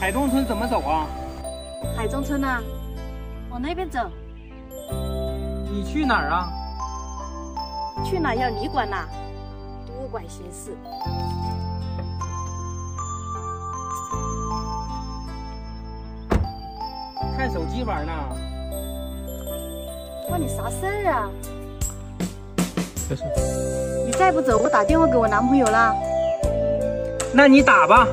海中村怎么走啊？海中村啊，往那边走。你去哪儿啊？去哪要你管呐？多管闲事。看手机玩呢？关你啥事儿啊？你再不走，我打电话给我男朋友了。那你打吧。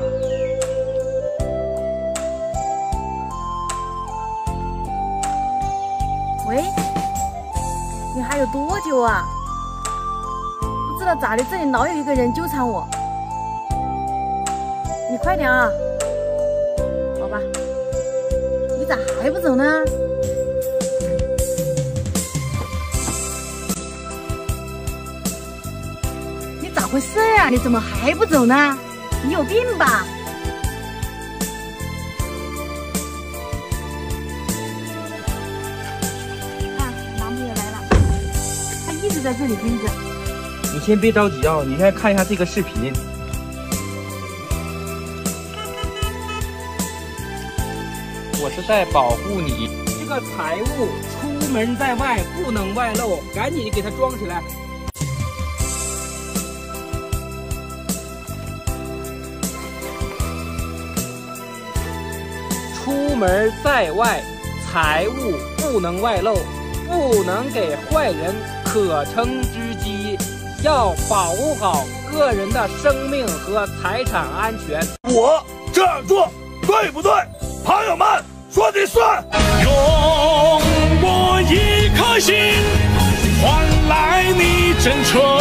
还有多久啊？不知道咋的，这里老有一个人纠缠我。你快点啊！好吧。你咋还不走呢？你咋回事啊？你怎么还不走呢？你有病吧？在这里盯着。你先别着急啊，你先看一下这个视频。我是在保护你，这个财物出门在外不能外露，赶紧给它装起来。出门在外，财物不能外露，不能给坏人可乘之机，要保护好个人的生命和财产安全。我这样做对不对？朋友们，说的算。用我一颗心换来你真诚。